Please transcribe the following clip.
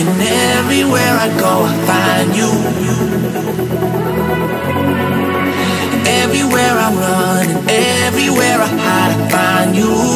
And everywhere I go, I find you. Everywhere I run, and everywhere I hide, I find you.